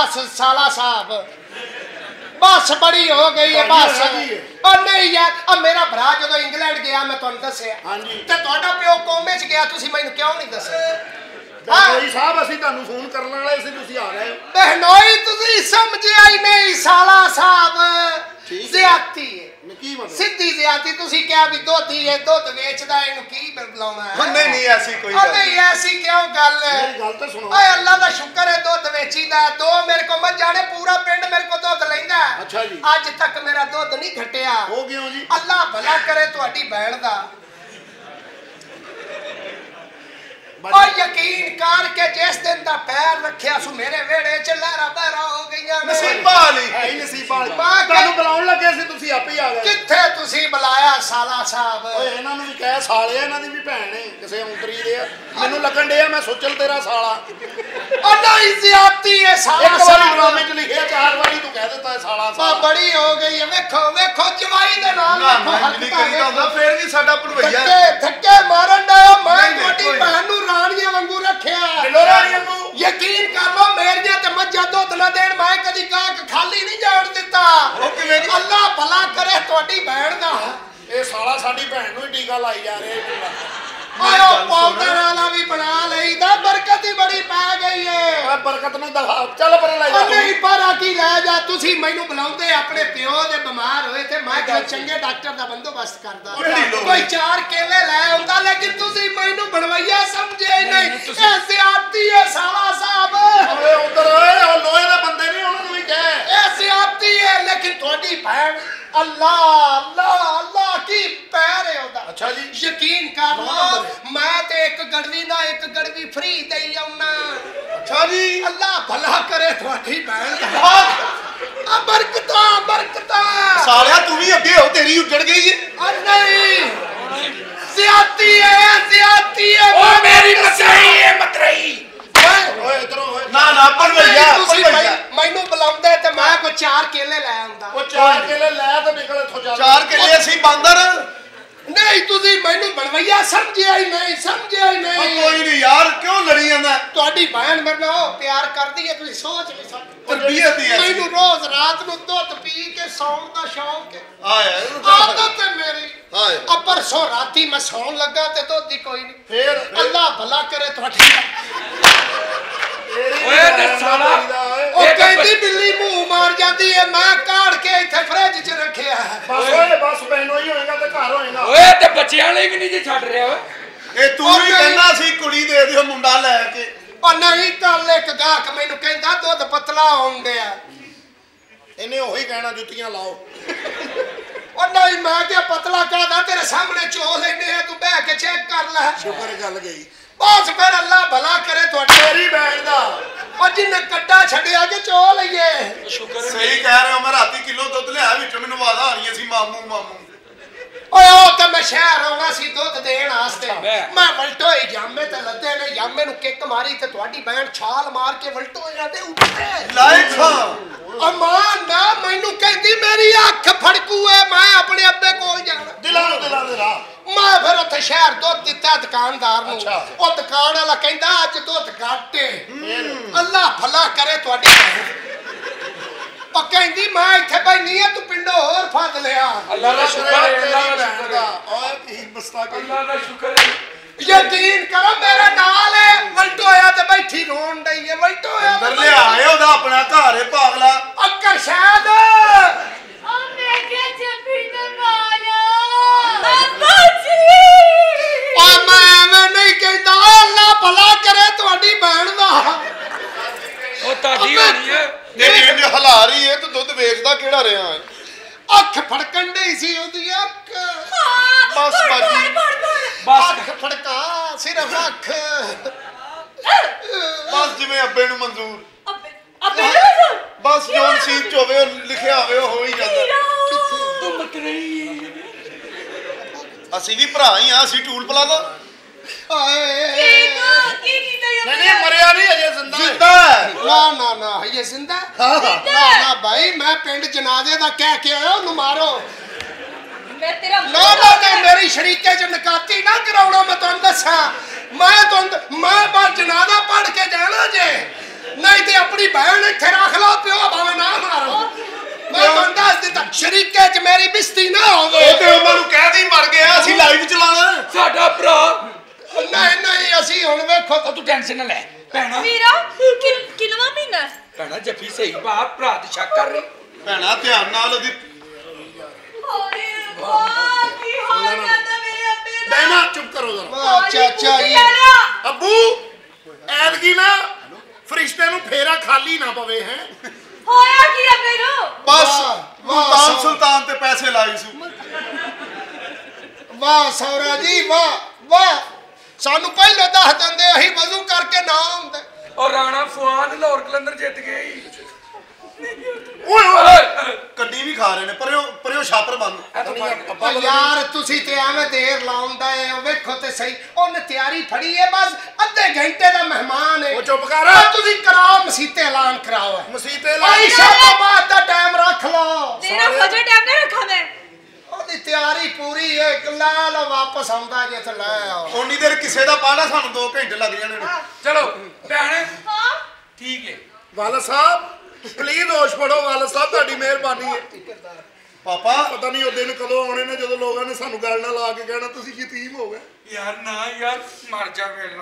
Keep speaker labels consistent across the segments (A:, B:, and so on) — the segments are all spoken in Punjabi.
A: ਬਸ ਸਾਲਾ ਸਾਹਿਬ। ਬਸ ਬੜੀ ਹੋ ਗਈ ਹੈ ਬਸ। ਉਹ ਨਹੀਂ ਯਾਰ ਆ ਮੇਰਾ ਭਰਾ ਜਦੋਂ ਇੰਗਲੈਂਡ ਗਿਆ ਮੈਂ ਤੁਹਾਨੂੰ ਦੱਸਿਆ।
B: ਹਾਂਜੀ।
A: ਤੇ ਤੁਹਾਡਾ ਪਿਓ ਕੋਮੇ ਚ ਗਿਆ ਤੁਸੀਂ ਮੈਨੂੰ ਕਿਉਂ ਨਹੀਂ ਦੱਸਿਆ?
B: ਕੋਈ ਸਾਹਿਬ ਅਸੀਂ ਤੁਹਾਨੂੰ ਫੋਨ ਕਰਨ ਵਾਲੇ ਸੀ ਤੁਸੀਂ ਆ ਗਏ।
A: ਬਹਿਨੋਈ ਤੁਸੀਂ ਸਮਝਿਆ ਹੀ ਨਹੀਂ ਸਾਲਾ ਸਾਹਿਬ।
B: ਠੀਕ ਹੈ।
A: ਹੈ
B: ਕੀ ਮਤਲਬ?
A: ਸਿੱਧੀ ਜ਼ਿਆਦਤੀ ਤੁਸੀਂ ਕਿਹਾ ਵੀ ਦੋਧੀ ਹੈ ਦੁੱਧ ਵੇਚਦਾ ਇਹਨੂੰ ਕੀ ਬੁਲਾਉਣਾ ਹੈ?
C: ਨਹੀਂ ਨਹੀਂ ਐਸੀ ਕੋਈ ਗੱਲ
A: ਨਹੀਂ ਐਸੀ ਕਿਉਂ ਗੱਲ
B: ਮੇਰੀ ਗੱਲ ਤਾਂ ਸੁਣੋ।
A: ਓਏ ਅੱਲਾ ਦਾ ਸ਼ੁਕਰ ਹੈ ਦੁੱਧ ਵੇਚੀਦਾ ਦੋ ਮੇਰੇ ਕੋ ਮੱਝਾਂ ਨੇ ਪੂਰਾ ਪਿੰਡ ਮੇਰੇ ਕੋ ਦੁੱਧ ਲੈਂਦਾ ਹੈ।
B: ਅੱਛਾ ਜੀ।
A: ਅੱਜ ਤੱਕ ਮੇਰਾ ਦੁੱਧ ਨਹੀਂ ਘਟਿਆ।
B: ਹੋ ਗਿਓ ਜੀ?
A: ਅੱਲਾ ਭਲਾ ਕਰੇ ਤੁਹਾਡੀ ਭੈਣ ਦਾ ਓ ਯਕੀਨ ਕਰ ਕੇ ਜਿਸ ਦਿਨ ਦਾ ਪੈਰ ਰੱਖਿਆ ਸੂ ਮੇਰੇ ਵਿਹੜੇ ਚ ਲਹਿਰਾ ਬਹਿਰਾ ਹੋ ਗਈਆਂ।
C: ਨਸੀਬਾਂ ਵਾਲੀ।
B: ਹੈ ਹੀ ਨਸੀਬਾਂ ਵਾਲੀ। ਤੁਹਾਨੂੰ ਬੁਲਾਉਣ ਲੱਗੇ ਸੀ ਤੁਸੀਂ ਆਪੇ ਹੀ ਆ ਗਏ।
A: ਕਿੱਥੇ ਤੁਸੀਂ ਬੁਲਾਇਆ ਸਾਲਾ ਸਾਹਿਬ?
B: ਓਏ ਇਹਨਾਂ ਨੂੰ ਵੀ ਕਹਿ ਸਾਲੇ ਆ, ਇਹਨਾਂ ਦੀ ਵੀ ਭੈਣ ਹੈ ਕਿਸੇ ਉਂਤਰੀ ਦੇ ਆ। ਮੈਨੂੰ ਲੱਗਣ ਡਿਆ ਮੈਂ ਸੋਚਲ ਤੇਰਾ ਸਾਲਾ।
A: ਓ ਨਹੀਂ ਜ਼ਿਆਦਤੀ ਹੈ ਸਾਲਾ
B: ਇੱਕ ਵਾਰੀ ਡਰਾਮੇ 'ਚ ਲਿਖਿਆ ਚਾਰ ਵਾਰੀ ਤੂੰ ਕਹਿ ਦਿੱਤਾ ਹੈ ਸਾਲਾ ਸਾਲਾ।
A: ਬੜੀ ਹੋ ਗਈ ਹੈ ਵੇਖੋ ਵੇਖੋ ਜਵਾਈ ਦੇ ਨਾਲ ਵੇਖੋ ਹੱਥ
C: ਨਹੀਂ ਕਰੀਦਾ ਹੁੰਦਾ ਫੇਰ ਵੀ ਸਾਡਾ ਭਣਵਈਆ
A: ਧੱਕੇ ਧੱਕੇ ਮਾਰਨ ਦਾ ਮੈਂ ਤੁਹਾਡੀ ਭੈਣ ਨੂੰ ਰਾਣੀਆਂ ਵਾਂਗੂ ਰੱਖਿਆ।
B: ਢਿੱਲੋਂ ਰਾਣੀ ਵਾਂਗੂ?
A: ਯਕੀਨ ਕਰ ਲੋ ਮੇਰੀਆਂ ਤੇ ਮੱਝਾਂ ਦੁੱਧ ਨਾ ਦੇਣ ਮੈਂ ਕਦੀ ਕਾਕ ਖਾਲੀ ਨਹੀਂ ਜਾਣ ਦਿੱਤਾ।
C: ਉਹ ਕਿਵੇਂ?
A: ਅੱਲਾ ਭਲਾ ਕਰੇ ਤੁਹਾਡੀ ਭੈਣ ਦਾ।
B: ਇਹ ਸਾਲਾ ਸਾਡੀ ਭੈਣ ਨੂੰ ਹੀ ਟੀਕਾ ਲਾਈ ਜਾ ਰਿਹਾ ਹੈ
A: ਆਇਓ ਪਾਉਡਰ ਵਾਲਾ ਵੀ ਬਣਾ ਲਈਦਾ ਬਰਕਤ ਹੀ ਬੜੀ ਪੈ ਗਈ ਏ
B: ਓਏ ਬਰਕਤ ਨੂੰ ਦਿਖਾ। ਚੱਲ ਪਰ ਲੈ ਜਾ
A: ਨਹੀਂ ਪਰ ਆ ਕੀ ਲੈ ਜਾ? ਤੁਸੀਂ ਮੈਨੂੰ ਬੁਲਾਉਂਦੇ ਆਪਣੇ ਪਿਓ ਦੇ ਬਿਮਾਰ ਹੋਏ ਤੇ ਮੈਂ ਕਿਹਾ ਚੰਗੇ ਡਾਕਟਰ ਦਾ ਬੰਦੋਬਸਤ ਕਰਦਾ? ਕੋਈ ਚਾਰ ਕੇਲੇ ਲੈ ਆਉਂਦਾ ਲੇਕਿਨ ਤੁਸੀਂ ਮੈਨੂੰ ਬਣਵਈਆ ਸਮਝੇ ਨਹੀਂ ਇਹ ਜ਼ਿਆਦਤੀ ਹੈ ਸਾਲਾ ਸਾਹਿਬ।
B: ਓਏ ਉਧਰ ਓਏ ਉਹ ਲੋਹੇ ਦੇ ਬੰਦੇ ਨਹੀਂ ਉਹਨਾਂ ਨੂੰ ਵੀ ਕਹਿ।
A: ਇਹ ਜ਼ਿਆਦਤੀ ਹੈ ਲੇਕਿਨ ਤੁਹਾਡੀ ਭੈਣ ਅੱਲਾ ਅੱਲਾ ਅੱਲਾ ਕੀ ਪੈਰ ਹੈ ਉਹਦਾ।
B: ਅੱਛਾ ਜੀ।
A: ਯਕੀਨ ਕਰ ਲਓ ਮੈਂ ਤੇ ਇੱਕ ਗੜਵੀ ਨਾ ਇੱਕ ਗੜਵੀ ਫ੍ਰੀ
C: ਅੱਛਾ ਜੀ।
A: ਅੱਲਾ ਭਲਾ ਕਰੇ ਤੁਹਾਡੀ ਭੈਣ ਦਾ। ਆ ਬਰਕਤਾਂ ਬਰਕਤਾਂ।
C: ਸਾਲਿਆ ਤੂੰ ਵੀ ਅੱਗੇ ਹੋ ਤੇਰੀ ਉੱਜੜ ਗਈ ਏ।
A: ਆ ਨਹੀਂ। ਜ਼ਿਆਦਤੀ ਹੈ ਜ਼ਿਆਦਤੀ ਹੈ
D: ਉਹ ਮੇਰੀ ਮਤਰਈ ਹੈ ਮਤਰਈ।
B: ਓਏ। ਇਧਰੋਂ ਓਏ।
C: ਨਾ ਨਾ ਭਣਵਈਆ
A: ਤੁਸੀਂ
C: ਭਣਵਈਆ
A: ਮੈਨੂੰ- ਬੁਲਾਉਂਦੇ ਤੇ ਮੈਂ ਕੋਈ ਚਾਰ ਕੇਲੇ ਲੈ ਆਉਂਦਾ।
B: ਉਹ ਚਾਰ ਕੇਲੇ ਲੈ ਤੇ ਨਿਕਲ ਇੱਥੋਂ ਜਾ
C: ਚਾਰ ਕਿੱਲੇ ਅਸੀਂ ਬਾਂਦਰ।
A: ਨਹੀਂ ਤੁਸੀਂ ਮੈਨੂੰ ਬਣਵਈਆ ਸਮਝਿਆ ਹੀ ਨਹੀਂ ਸਮਝਿਆ ਹੀ
C: ਉਹ
A: ਨਹੀਂ।
C: ਕੋਈ ਨਹੀਂ ਯਾਰ ਕਿਉਂ ਲੜੀ ਜਾਂਦਾ?
A: ਤੁਹਾਡੀ ਭੈਣ ਮੇਰੇ ਨਾਲ ਉਹ ਪਿਆਰ ਕਰਦੀ ਹੈ ਤੁਸੀਂ ਸੋਚ ਨਹੀਂ ਸਕਦੇ
C: ਤਰਬੀਅਤ ਹੀ ਐਸੀ
A: ਮੈਨੂੰ ਰੋਜ਼ ਰਾਤ ਨੂੰ ਦੁੱਧ ਪੀ ਕੇ ਸੌਣ ਦਾ ਸ਼ੌਂਕ ਹੈ।
C: ਆ ਯਾਰ
A: ਆਦਤ ਹੈ ਮੇਰੀ।
C: ਹਾਏ।
A: ਆ ਪਰਸੋਂ ਰਾਤੀ ਮੈਂ ਸੌਣ ਲੱਗਾ ਤੇ ਦੁੱਧ ਹੀ ਕੋਈ ਨਹੀਂ।
B: ਫੇਰ
A: ਅੱਲਾ ਭਲਾ ਕਰੇ ਤੁਹਾਡੀ
D: ਓਏ ਤੇ ਸਾਲਾ।
A: ਉਹ
D: ਇਹ ਤਾਂ
A: ਕਹਿੰਦੀ ਬਿੱਲੀ ਮੂੰਹ ਮਾਰ ਜਾਂਦੀ ਹੈ ਮੈਂ ਕਾੜ ਕੇ ਇੱਥੇ ਫ੍ਰਿਜ 'ਚ ਰੱਖਿਆ ਹੈ।
B: ਬਸ ਓਏ ਬਸ ਬੈਨੋ ਘਰ ਹੋਏਗਾ
D: ਓਏ ਤੇ ਬੱਚਿਆਂ ਲਈ ਵੀ ਨਹੀਂ ਜੀ ਛੱਡ ਰਿਹਾ ਓਏ।
C: ਇਹ ਤੂੰ ਵੀ ਕਹਿੰਦਾ ਸੀ ਕੁੜੀ ਦੇ ਦਿਓ ਮੁੰਡਾ ਲੈ ਕੇ।
A: ਉਹ ਨਹੀਂ ਕੱਲ ਇੱਕ ਗਾਹਕ ਮੈਨੂੰ ਕਹਿੰਦਾ ਦੁੱਧ ਪਤਲਾ ਆਉਂਦਿਆ
B: ਇਹਨੇ ਉਹੀ ਕਹਿਣਾ ਜੁੱਤੀਆਂ ਲਾਓ।
A: ਉਹ ਨਹੀਂ ਮੈਂ ਕਿਹਾ ਪਤਲਾ ਕਾਦਾ ਤੇਰੇ ਸਾਹਮਣੇ ਚੋ ਲੈਨੇ ਆ ਤੂੰ ਬਹਿ ਕੇ ਚੈੱਕ ਕਰ ਲੈ।
B: ਸ਼ੁਕਰ ਗੱਲ ਗਈ।
A: ਬਸ ਫਿਰ ਅੱਲਾ ਭਲਾ ਕਰੇ ਤੁਹਾਡੀ।
B: ਤੇਰੀ ਭੈਣ ਦਾ।
A: ਉਹ ਜਿੰਨੇ ਕੱਟਾ ਛੱਡਿਆ ਕਿ ਚੋ ਲਈਏ।
C: ਸਹੀ ਕਹਿ ਰਹੇ ਹੋ ਮੈਂ ਰਾਤੀ ਕਿਲੋ ਦੁੱਧ ਲਿਆ ਵਿੱਚ ਮੈਨੂੰ ਆਵਾਜ਼ਾਂ ਆ ਰਹੀਆਂ ਸੀ ਮਾਮੂ ਮਾਮੂ।
A: ਓਏ ਉਹ ਤਾਂ ਮੈਂ ਸ਼ਹਿਰ ਆਉਣਾ ਸੀ ਦੁੱਧ ਦੇਣ ਵਾਸਤੇ।
D: ਮੈਂ-
A: ਵਲਟੋ ਹੀ ਜਾਮੇ ਤੇ ਲੱਦੇ ਨੇ ਜਾਮੇ ਨੂੰ ਕਿੱਕ ਮਾਰੀ ਤੇ ਤੁਹਾਡੀ ਭੈਣ ਛਾਲ ਮਾਰ ਕੇ ਵਲਟੋ ਜਾਂਦੇ ਉੱਤੇ।
C: ਲਾਇਕ ਹਾਂ
A: ਅਮਾਂ ਨਾ ਮੈਨੂੰ ਕਹਿੰਦੀ ਮੇਰੀ ਅੱਖ ਫੜਕੂ ਐ ਮੈਂ ਆਪਣੇ ਅੱਬੇ ਕੋਲ ਜਾਣਾ।
B: ਦਿਲਾਂ ਨੂੰ ਦਿਲਾਂ ਦੇ ਰਾਹ।
A: ਮੈਂ ਫਿਰ ਉੱਥੇ ਸ਼ਹਿਰ ਦੁੱਧ ਦਿੱਤਾ ਦੁਕਾਨਦਾਰ ਨੂੰ। ਉਹ ਦੁਕਾਨ ਵਾਲਾ ਕਹਿੰਦਾ ਅੱਜ ਦੁੱਧ ਘੱਟ ਅੱਲਾ ਭਲਾ ਕਰੇ ਤੁਹਾਡੀ। ਉਹ ਕਹਿੰਦੀ ਮੈਂ ਇੱਥੇ ਬੈਣੀ ਆ ਤੂੰ ਪਿੰਡੋਂ ਹੋਰ ਫੜ ਲਿਆ।
D: ਅੱਲਾ ਦਾ ਸ਼ੁਕਰ ਹੈ ਅੱਲਾ ਦਾ ਸ਼ੁਕਰ ਹੈ।
B: ਓਏ ਕੀ ਬਸਤਾ ਕੀ
D: ਅੱਲਾ ਦਾ ਸ਼ੁਕਰ ਹੈ।
A: ਯਕੀਨ ਕਰੋ ਮੇਰੇ ਨਾਲ ਹੈ ਵਲਟੋ ਹੋਇਆ ਤੇ ਬੈਠੀ ਰੋਣ ਡਈ ਹੈ ਵਲਟੋ ਹੋਇਆ
C: ਅੰਦਰ ਲਿਆ ਏ ਉਹਦਾ ਆਪਣਾ ਘਰ ਏ ਪਾਗਲਾ
A: ਅੱਕਰ ਸ਼ਾਇਦ
E: Oh, mega jumping the ball!
A: ਆ ਮੈਂ ਮੈਂ ਨਹੀਂ ਕਹਿੰਦਾ ਅੱਲਾ ਭਲਾ ਕਰੇ ਤੁਹਾਡੀ ਭੈਣ ਦਾ
D: ਹੋਣੀ ਹੈ।
C: ਤੇਰੀ ਇੰਜ ਹਲਾ ਰਹੀ ਏ ਤੂੰ ਦੁੱਧ ਵੇਚਦਾ ਕਿਹੜਾ ਰਿਹਾ ਏ
A: ਅੱਖ ਫੜਕਣ ਡਈ ਸੀ ਉਹਦੀ ਅੱਖ।
C: ਬਸ ਬਾਜੀ
D: ਬਸ।
A: ਅੱਖ ਫੜਕਾ ਸਿਰਫ ਅੱਖ।
C: ਬਸ ਜਿਵੇਂ ਅੱਬੇ ਨੂੰ ਮਨਜ਼ੂਰ। ਬਸ ਜੋ ਨਸੀਬ ਚ ਹੋਵੇ ਉਹ ਲਿਖਿਆ ਹੋਵੇ ਉਹ ਹੋ ਹੀ ਜਾਂਦਾ।
D: ਤੂੰ ਮਤਰਈ
C: ਅਸੀਂ ਵੀ ਭਰਾ ਹੀ ਆ ਅਸੀਂ ਟੂਲ ਪਲਾਜ਼ਾ।
A: ਆਏ
B: ਨਹੀਂ ਨਹੀਂ ਮਰਿਆ। ਨਹੀਂ ਅਜੇ ਜ਼ਿੰਦਾ ਹੈ।
C: ਜਿੰਦਾ ਹੈ।
A: ਨਾ ਨਾ ਨਾ ਇਹ ਜ਼ਿੰਦਾ
C: ਹਾਂ।
A: ਨਾ ਨਾ ਭਾਈ ਮੈਂ ਪਿੰਡ ਜਨਾਜ਼ੇ ਦਾ ਕਹਿ ਕੇ ਆਇਆ ਉਹਨੂੰ ਮਾਰੋ।
E: ਮੈਂ ਤੇਰਾ
A: ਨਾ ਨਾ ਤੇ ਮੇਰੀ ਸ਼ਰੀਕੇ ਚ ਨਕਾਤੀ ਨਾ ਕਰਾਉਣਾ ਮੈਂ ਤੁਹਾਨੂੰ ਦੱਸਾਂ। ਮੈਂ ਤੁਹਾਨੂੰ ਮੈਂ ਬਸ ਜਨਾਜ਼ਾ ਪੜ ਕੇ ਜਾਣਾ ਜੇ। ਨਹੀਂ ਤੇ ਆਪਣੀ ਭੈਣ ਇੱਥੇ ਰੱਖ ਲਓ ਪਿਓ ਭਾਵੇਂ ਨਾ ਮਾਰੋ। ਮੈਂ ਤੁਹਾਨੂੰ ਦੱਸ ਦਿੱਤਾ ਸ਼ਰੀਕੇ 'ਚ ਮੇਰੀ ਬਿਸਤੀ ਨਾ ਹੋਵੇ।
C: ਤੇ ਉਹਨਾਂ ਨੂੰ ਕਹਿ ਦੇ ਮਰ ਗਿਆ ਅਸੀਂ ਲਾਈਵ ਚਲਾਣਾ
D: ਸਾਡਾ ਭਰਾ
A: ਨਹੀਂ ਨਹੀਂ ਅਸੀਂ ਹੁਣ ਵੇਖੋ
D: ਤੂੰ ਟੈਨਸ਼ਨ ਨਾ ਲੈ। ਭੈਣਾ।
E: ਵੀਰਾ ਕਿਲਵਾ ਮਹੀਨਾ?
D: ਭੈਣਾ ਜੱਫੀ ਸਹੀ ਬਾ ਭਰਾ ਤੇ ਸ਼ੱਕ ਕਰ ਰਹੀ।
C: ਭੈਣਾ ਧਿਆਨ ਨਾਲ ਉਹਦੀ
E: ਹੋਏ ਵਾਹ ਕੀ ਹੋ ਜਾਂਦਾ ਮੇਰੇ ਅੱਬੇ ਦਾ?
B: ਬਹਿਣਾ ਚੁੱਪ ਕਰੋ ਜਰਾ।
A: ਵਾਹ ਚਾਚਾ ਜੀ।
B: ਅੱਬੂ ਐਤਕੀ ਨਾ ਫਰਿਸ਼ਤੇ ਨੂੰ ਫੇਰਾ ਖਾਲੀ ਨਾ ਪਵੇ ਹੈ।
E: ਹੋਇਆ ਕੀ ਅੱਬੇ ਨੂੰ
C: ਬਸ
A: ਵਾਹ,
C: ਸੁਲਤਾਨ
A: ਸੌ-
C: ਸੁਲਤਾਨ ਤੇ ਪੈਸੇ ਲਾਈ ਸੂ।
A: ਵਾਹ ਸੌਰਾ ਜੀ ਵਾਹ ਵਾਹ। ਸਾਨੂੰ ਪਹਿਲਾਂ ਦੱਸ ਦਿੰਦੇ ਅਸੀਂ ਵਜ਼ੂ ਕਰਕੇ ਨਾ ਆਉਂਦੇ।
D: ਔਰ ਰਾਣਾ ਫੁਆਦ ਲਾਹੌਰ ਕਲੰਦਰ ਜਿੱਤ ਗਈ
B: ਓਏ ਓਏ
C: ਕੱਡੀ ਵੀ ਖਾ ਰਹੇ ਨੇ ਪਰਿਓ ਪਰਿਓ ਛਾਪਰ ਬੰਦ।
A: ਯਾਰ ਤੁਸੀਂ ਤੇ ਐਵੇਂ ਦੇਰ ਲਾਉਂਦਾ ਏ ਉਹ ਵੇਖੋ ਤੇ ਸਹੀ। ਉਹਨੇ ਤਿਆਰੀ ਫੜੀ ਏ ਬਸ ਅੱਧੇ ਘੰਟੇ ਦਾ ਮਹਿਮਾਨ ਏ।
B: ਉਹ ਚੁੱਪ ਕਰ।
A: ਤੁਸੀਂ ਕਰਾਓ ਮਸੀਤੇ ਐਲਾਨ ਕਰਾਓ।
B: ਮਸੀਤੇ ਲਾ
A: ਭਾਈ ਸ਼ਾਹ ਬਾਅਦ ਦਾ ਟਾਈਮ ਰੱਖ ਲਓ
E: ਤੇਰਾ ਫਜਰ ਟਾਈਮ ਨਾ ਰੱਖਾ ਮੈਂ
A: ਉਹਦੀ ਪੂਰੀ ਏ ਲੈ ਲਓ ਵਾਪਸ ਆਉਂਦਾ ਜੇ ਤੇ ਲੈ ਆਓ।
C: ਉਨੀ ਦੇਰ ਕਿਸੇ ਦਾ ਪਾਣਾ ਸਾਨੂੰ 2 ਘੰਟੇ ਲੱਗ ਜਾਣੇ ਨੇ।
D: ਚਲੋ ਭੈਣ।
E: ਹਾਂ।
D: ਠੀਕ ਹੈ
B: ਵਾਲਾ ਸਾਹਿਬ ਪਲੀਜ਼ ਹੋਸ਼ ਫੜੋ ਵਾਲਾ ਸਾਹਿਬ ਤੁਹਾਡੀ ਮਿਹਰਬਾਨੀ ਹੈ
C: ਪਾਪਾ
B: ਪਤਾ ਨਹੀਂ ਉਹ ਦਿਨ ਕਦੋਂ ਆਉਣੇ ਨੇ ਜਦੋਂ ਲੋਕਾਂ ਨੇ ਸਾਨੂੰ ਗੱਲ ਨਾਲ ਲਾ ਕੇ ਕਹਿਣਾ ਤੁਸੀਂ ਯਤੀਮ ਹੋ ਗਏ।
D: ਯਾਰ ਨਾ ਯਾਰ ਮਰ ਜਾ
E: ਮੇਰੇ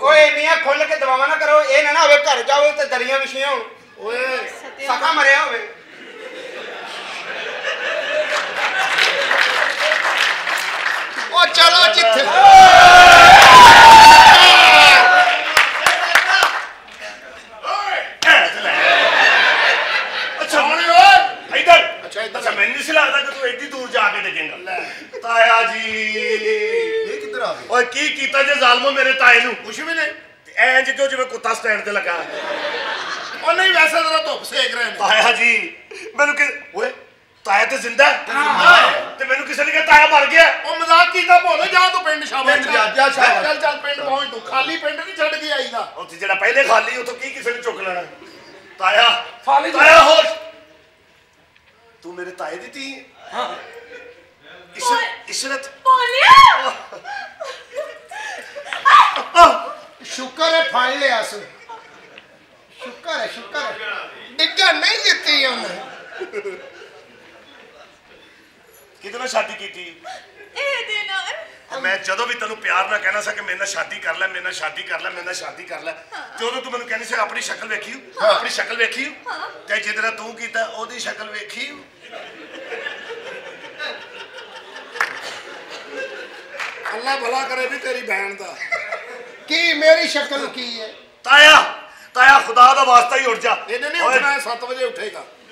F: ਓਏ ਇੰਨੀਆਂ ਖੁੱਲ ਕੇ ਦਵਾਵਾਂ ਨਾ ਕਰੋ ਇਹ ਨਾ ਨਾ ਹੋਵੇ ਘਰ ਜਾਓ ਤੇ ਦਰੀਆਂ ਵਿਛੀਆਂ ਹੋਣ।
B: ਓਏ।
F: ਸਕਾ ਮਰਿਆ ਹੋਵੇ
A: ਉਹ ਚਲੋ ਜਿੱਥੇ
B: ਅੱਛਾ ਹੁਣ ਓਏ ਇੱਧਰ ਅੱਛਾ ਇੱਧਰ ਮੈਨੂੰ ਨਹੀਂ ਸੀ ਲੱਗਦਾ ਕਿ ਤੂੰ ਐਡੀ ਦੂਰ ਜਾ ਕੇ ਡਿੱਗੇਂਗਾ। ਤਾਇਆ ਜੀ।
C: ਇਹ ਕਿੱਧਰ ਆ ਗਏ?
B: ਓਏ ਕੀ ਕੀਤਾ ਜੇ ਜ਼ਾਲਮੋ ਮੇਰੇ ਤਾਏ ਨੂੰ? ਕੁਛ ਵੀ ਨਹੀਂ। ਐਂ ਜਿੱਦੋਂ ਜਿਵੇਂ ਕੁੱਤਾ ਸਟੈਂਡ ਤੇ ਲੱਗਾ। ਉਹ ਨਹੀਂ ਵੈਸੇ ਜ਼ਰਾ ਧੁੱਪ ਸੇਕ ਰਹੇ ਨੇ। ਤਾਇਆ ਜੀ ਮੈਨੂੰ ਕਿ ਓਏ ਤਾਇਆ ਤੇ ਜ਼ਿੰਦਾ ਤੇ ਮੈਨੂੰ ਕਿਸੇ ਨੇ ਕਿਹਾ ਤਾਇਆ ਮਰ ਗਿਆ? ਕੀਤਾ ਭੋਲੇ ਜਾ ਤੂੰ ਪਿੰਡ ਸ਼ਾਮੇ
C: ਪਿੰਡ ਜਾ, ਜਾ ਸ਼ਾਬਾਸ਼।
B: ਚੱਲ ਚੱਲ ਪਿੰਡ ਪਹੁੰਚ ਤੂੰ। ਖਾਲੀ ਪਿੰਡ ਨਹੀਂ ਛੱਡ ਕੇ ਆਈਦਾ। ਉੱਥੇ ਜਿਹੜਾ ਪਹਿਲੇ ਖਾਲੀ ਉੱਥੋਂ ਕੀ ਕਿਸੇ ਨੇ ਚੁੱਕ ਲੈਣਾ? ਤਾਇਆ
D: ਜੀ।
B: ਤਾਇਆ ਹੋਸ਼ ਤੂੰ ਮੇਰੇ ਤਾਏ ਦੀ ਧੀ। ਹੈ?
D: ਹਾਂ
B: ਇਸ਼ਰਤ। ਇਸ਼ਰਤ
E: ਬੋਲਿਆ
A: ਸ਼ੁਕਰ ਹੈ ਫੜ ਲਿਆ ਸੂ। ਸ਼ੁਕਰ ਹੈ ਸ਼ੁਕਰ ਹੈ। ਡਿੱਗਣ ਨਹੀਂ ਦਿੱਤੀ ਉਹਨੇ।
B: ਕਿਹਦੇ ਨਾਲ ਸ਼ਾਦੀ ਕੀਤੀ?
E: ਇਹ ਦੇ ਨਾਲ
B: ਤੇ ਮੈਂ ਜਦੋਂ ਵੀ ਤੈਨੂੰ ਪਿਆਰ ਨਾਲ ਕਹਿਣਾ ਸੀ ਕਿ ਮੇਰੇ ਨਾਲ ਸ਼ਾਦੀ ਕਰ ਲੈ ਮੇਰੇ ਨਾਲ ਸ਼ਾਦੀ ਕਰ ਲੈ ਮੇਰੇ ਨਾਲ ਸ਼ਾਦੀ ਕਰ ਲੈ ਤੇ ਉਦੋਂ ਤੂੰ ਮੈਨੂੰ ਕਹਿੰਦੀ ਸੀ ਆਪਣੀ ਸ਼ਕਲ ਵੇਖੀ ਆਪਣੀ ਸ਼ਕਲ ਵੇਖੀ ਤੇ ਜਿਹਦੇ ਨਾਲ ਤੂੰ ਕੀਤਾ ਉਹਦੀ ਸ਼ਕਲ ਵੇਖੀ ਅੱਲਾ ਭਲਾ ਕਰੇ ਵੀ ਤੇਰੀ ਭੈਣ ਦਾ।
A: ਕੀ ਮੇਰੀ ਸ਼ਕਲ ਕੀ ਹੈ?
B: ਤਾਇਆ ਤਾਇਆ ਖੁਦਾ ਦਾ ਵਾਸਤਾ ਹੀ ਉੱਠ ਜਾ। ਇਹਨੇ ਨਹੀਂ ਉੱਠਣਾ 7 ਵਜੇ ਉੱਠੇਗਾ।